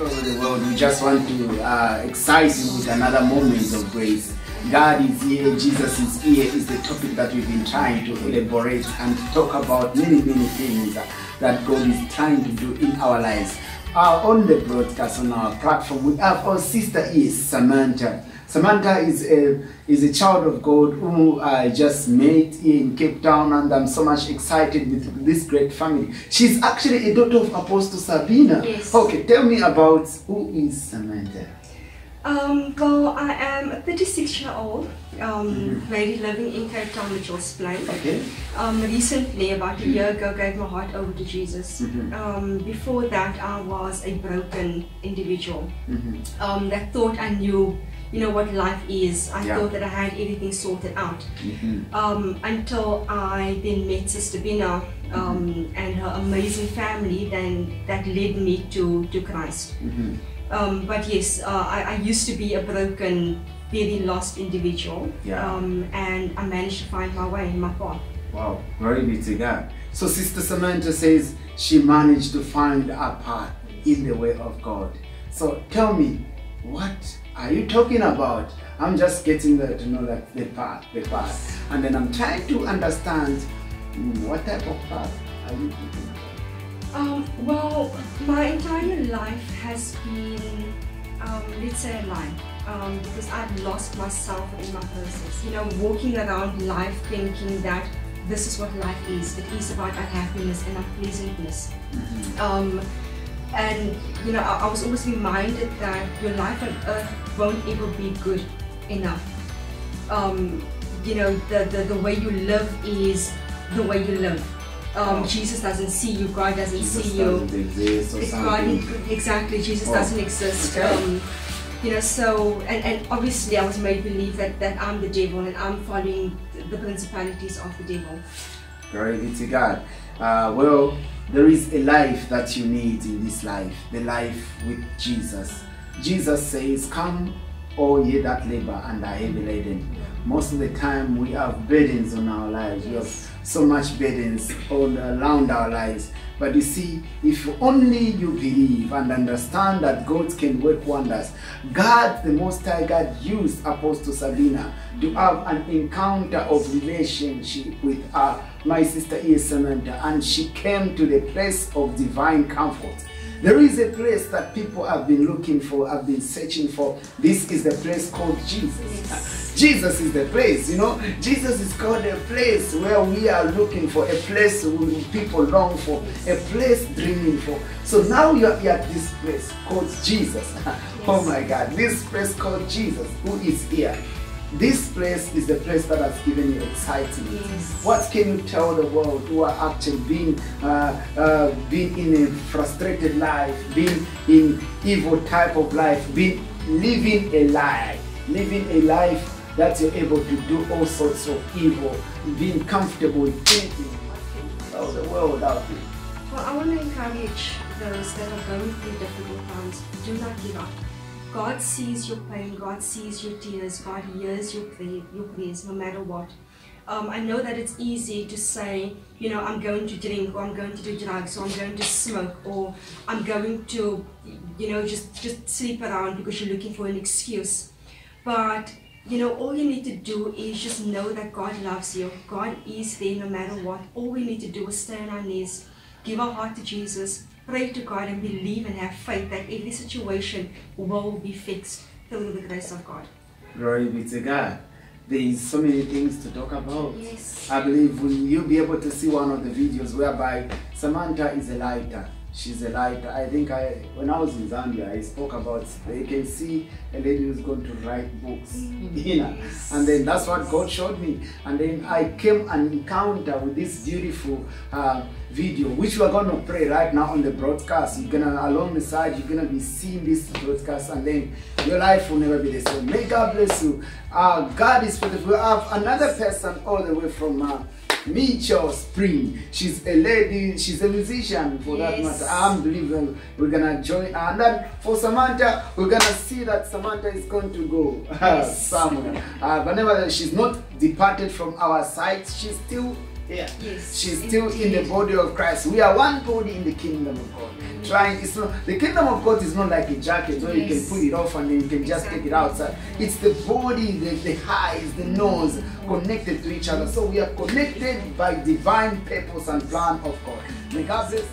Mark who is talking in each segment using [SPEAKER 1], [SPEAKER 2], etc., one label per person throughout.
[SPEAKER 1] over the world, we just want to uh, excite you with another moment of grace. God is here, Jesus is here is the topic that we've been trying to elaborate and talk about many, many things that God is trying to do in our lives. Uh, on the broadcast on our platform, we have our sister is Samantha. Samantha is a is a child of God who I just met in Cape Town, and I'm so much excited with this great family. She's actually a daughter of Apostle Sabina.
[SPEAKER 2] Yes.
[SPEAKER 1] Okay, tell me about who is Samantha.
[SPEAKER 2] Um, well, I am a 36 year old um,
[SPEAKER 1] Mhm.
[SPEAKER 2] lady living in Cape Town, Mitchell's Plain.
[SPEAKER 1] Okay.
[SPEAKER 2] Um, recently, about a year ago, gave my heart over to Jesus.
[SPEAKER 1] Mhm.
[SPEAKER 2] Um, before that, I was a broken individual
[SPEAKER 1] Mhm.
[SPEAKER 2] um, that thought I knew, you know, what life is. I
[SPEAKER 1] Yeah.
[SPEAKER 2] thought that I had everything sorted out. Um, until I then met Sister Bina um, and her amazing family, then that led me to, to Christ.
[SPEAKER 1] Mhm.
[SPEAKER 2] Um, but yes, uh, I, I used to be a broken, very lost individual,
[SPEAKER 1] Yeah.
[SPEAKER 2] um, and I managed to find my way in my path.
[SPEAKER 1] Wow, glory be to God. So Sister Samantha says she managed to find a path in the way of God. So tell me, what are you talking about? I'm just getting there to know that the path, the path. And then I'm trying to understand what type of path are you talking about?
[SPEAKER 2] Um, well, my entire life has been, um, let's say, a lie. Um, because I've lost myself in my process. You know, walking around life thinking that this is what life is. It is about unhappiness and unpleasantness. Um, and you know, I, I was always reminded that your life on earth won't ever be good enough. Um, you know, the, the, the way you live is the way you live. Um,
[SPEAKER 1] Oh.
[SPEAKER 2] Jesus doesn't see you, God doesn't
[SPEAKER 1] Jesus
[SPEAKER 2] see you.
[SPEAKER 1] doesn't exist or
[SPEAKER 2] It's. God, exactly, Jesus
[SPEAKER 1] Oh.
[SPEAKER 2] doesn't exist.
[SPEAKER 1] Okay.
[SPEAKER 2] Um, you know, so, and, and obviously I was made believe that, that I'm the devil and I'm following the principalities of the devil.
[SPEAKER 1] Glory be to God. Uh, well, there is a life that you need in this life, the life with Jesus. Jesus says, Come, all ye that labor and are heavy laden. Most of the time, we have burdens on our lives. We have so much burdens all around our lives. But you see, if only you believe and understand that God can work wonders, God, the Most High God, used Apostle Sabina to have an encounter of relationship with uh, my sister. Samantha, and she came to the place of divine comfort. There is a place that people have been looking for, have been searching for. This is the place called Jesus.
[SPEAKER 2] Yes.
[SPEAKER 1] Jesus is the place, you know. Jesus is called a place where we are looking for, a place where people long for, a place dreaming for. So now you're at this place called Jesus. Oh my God, this place called Jesus, who is here. This place is the place that has given you excitement.
[SPEAKER 2] Yes.
[SPEAKER 1] What can you tell the world who are actually being, uh, uh, being in a frustrated life, being in evil type of life, being living a lie, living a life that you're able to do all sorts of evil, being comfortable with anything. Tell the world out there?
[SPEAKER 2] Well, I want to encourage those that are going through difficult times. Do not give up. God sees your pain. God sees your tears. God hears your prayer, your prayers, no matter what. Um, I know that it's easy to say, you know, I'm going to drink, or I'm going to do drugs, or I'm going to smoke, or I'm going to, you know, just just sleep around because you're looking for an excuse. But you know, all you need to do is just know that God loves you. God is there no matter what. All we need to do is stay on our knees, give our heart to Jesus, pray to God, and believe and have faith that every situation will be fixed through the grace of God.
[SPEAKER 1] Glory be to God. There is so many things to talk about.
[SPEAKER 2] Yes.
[SPEAKER 1] I believe you'll be able to see one of the videos whereby Samantha is a lighter. She's a writer. I think I, when I was in Zambia, I spoke about. You can see a lady who's going to write books, you know,
[SPEAKER 2] Yes.
[SPEAKER 1] and then that's what God showed me. And then I came and encounter with this beautiful uh, video, which we're going to play right now on the broadcast. You're gonna along the side, you're gonna be seeing this broadcast, and then your life will never be the same. May God bless you. Uh, God is faithful. We have another person all the way from. Uh, Mitchell's Plain. She's a lady, she's a musician for that matter. I'm believing we're gonna join her. And then for Samantha, we're gonna see that Samantha is going to go
[SPEAKER 2] Yes.
[SPEAKER 1] somewhere. Uh, but nevertheless, she's not departed from our sight. She's still here.
[SPEAKER 2] Yes,
[SPEAKER 1] She's still in the body of Christ. We are one body in the kingdom of God. Trying it's not the kingdom of God is not like a jacket where you can put it off and then you can just take it
[SPEAKER 2] Exactly.
[SPEAKER 1] outside. It's the body, the, the eyes, the nose connected to each other. So we are connected by divine purpose and plan of God. May God bless.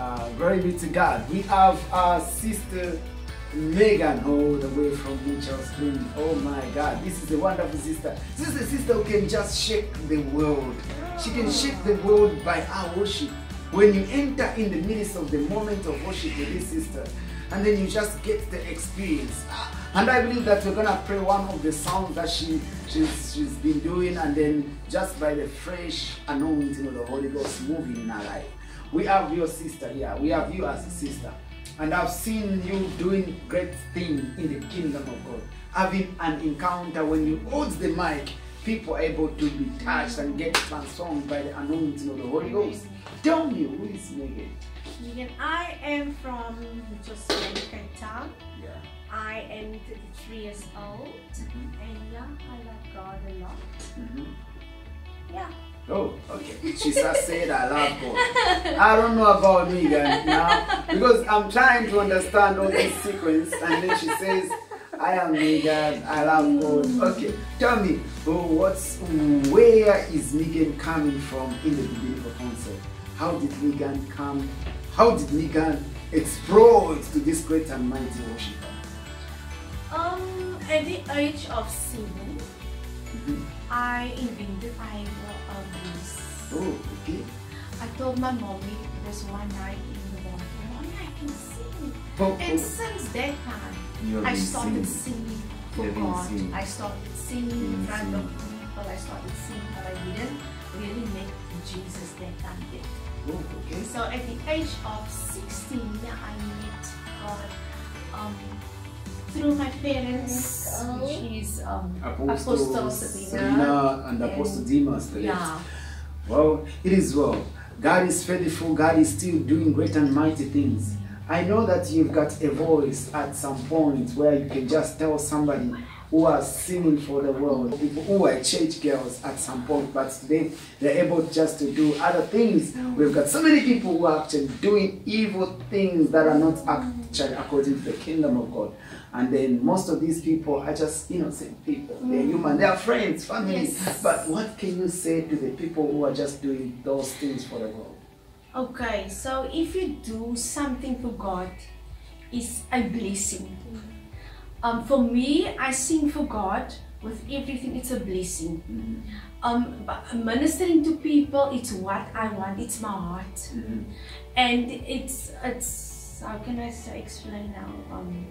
[SPEAKER 1] Uh, glory be to God. We have our sister Meagan all the way from Mitchell's Plain. Oh my God, this is a wonderful sister. This is a sister who can just shake the world. She can shake the world by our worship. When you enter in the midst of the moment of worship with this sister, and then you just get the experience. And I believe that we're gonna pray one of the songs that she she's she's been doing, and then just by the fresh anointing of the Holy Ghost moving in her life. We have your sister here. We have you as a sister. And I've seen you doing great things in the kingdom of God. Having an encounter when you hold the mic, people are able to be touched and get transformed by the anointing of the Holy Ghost. Tell me, who is Meagan?
[SPEAKER 3] Meagan, I am from just Cape Town.
[SPEAKER 1] Yeah.
[SPEAKER 3] I am 33 years old, and yeah, I love God a lot.
[SPEAKER 1] Mhm.
[SPEAKER 3] Yeah.
[SPEAKER 1] Oh, okay. She said I love God. I don't know about Meagan now because I'm trying to understand all this sequence, and then she says, "I am Meagan. I love God." Okay, tell me, oh, what's where is Meagan coming from in the beginning of concept? How did Meagan come? How did Meagan explode to this great and mighty worshiper?
[SPEAKER 3] Um, at the age of seven,
[SPEAKER 1] Mhm.
[SPEAKER 3] I invented I.
[SPEAKER 1] Oh, okay.
[SPEAKER 3] I told my mommy there's one night in the morning, mommy I can sing.
[SPEAKER 1] Oh,
[SPEAKER 3] And
[SPEAKER 1] oh.
[SPEAKER 3] since that time, I started
[SPEAKER 1] singing.
[SPEAKER 3] singing for
[SPEAKER 1] You have been
[SPEAKER 3] God.
[SPEAKER 1] singing.
[SPEAKER 3] I started singing in
[SPEAKER 1] Been
[SPEAKER 3] front of
[SPEAKER 1] singing.
[SPEAKER 3] people. I started singing, but I didn't really make Jesus that time yet.
[SPEAKER 1] Oh, okay.
[SPEAKER 3] So at the age of 16, yeah, I met God um, through my parents, which is um,
[SPEAKER 1] Apostle,
[SPEAKER 3] Apostle
[SPEAKER 1] Sabina
[SPEAKER 3] Sabina.
[SPEAKER 1] and
[SPEAKER 3] and-
[SPEAKER 1] Apostle Demas. the late.
[SPEAKER 3] Yeah.
[SPEAKER 1] Well, it is well. God is faithful. God is still doing great and mighty things. I know that you've got a voice at some point where you can just tell somebody who are singing for the world, people who are church girls at some point, but today they're able just to do other things. We've got so many people who are actually doing evil things that are not actually according to the kingdom of God. And then most of these people are just innocent people. They're mm. human. They are friends, family.
[SPEAKER 3] Yes.
[SPEAKER 1] But what can you say to the people who are just doing those things for the world?
[SPEAKER 3] Okay, so if you do something for God, it's a blessing. Mm. Um, for me, I sing for God with everything. It's a blessing. Um, but ministering to people, it's what I want. It's my heart, and it's it's how can I say, explain now? Um,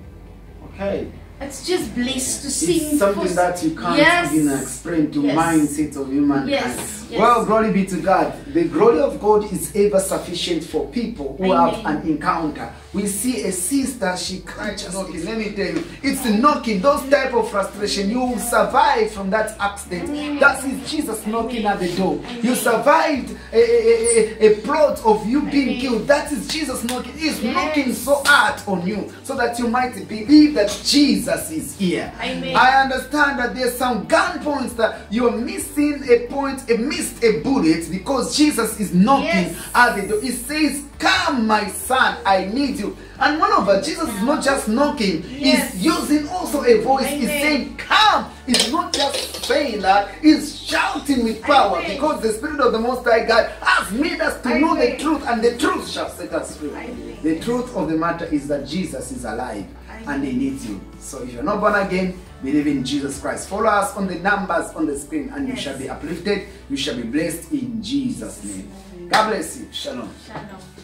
[SPEAKER 1] Okay.
[SPEAKER 3] it's just blessed to sing.
[SPEAKER 1] It's something
[SPEAKER 3] for-
[SPEAKER 1] that you can't
[SPEAKER 3] Yes.
[SPEAKER 1] even explain to
[SPEAKER 3] Yes.
[SPEAKER 1] mindset of humankind.
[SPEAKER 3] Yes, yes.
[SPEAKER 1] Well, glory be to God. The glory of God is ever sufficient for people who have an encounter. We see a sister, she can't just knocking. Let me tell you, it's knocking, those type of frustration. You will survive from that accident. That is Jesus knocking at the door. You survived a, a, a, a plot of you being killed. That is Jesus knocking. He's knocking so hard on you so that you might believe that Jesus is here.
[SPEAKER 3] Amen.
[SPEAKER 1] I understand that there's some gun points that you're missing a point, a missed a bullet because Jesus is knocking
[SPEAKER 3] Yes.
[SPEAKER 1] at the door. He says, Come, my son, I need you. And moreover, Jesus is not just knocking,
[SPEAKER 3] Yes.
[SPEAKER 1] he's using also a voice. He's saying, Come. He's not just saying that, he's shouting with power
[SPEAKER 3] Amen.
[SPEAKER 1] because the Spirit of the Most High God has made us to know the truth, and the truth shall set us free.
[SPEAKER 3] Amen.
[SPEAKER 1] The truth of the matter is that Jesus is alive and he needs you. So if you're not born again, believe in Jesus Christ. Follow us on the numbers on the screen and you shall be uplifted. You shall be blessed in Jesus' name. God bless you. Shalom.
[SPEAKER 3] Shalom.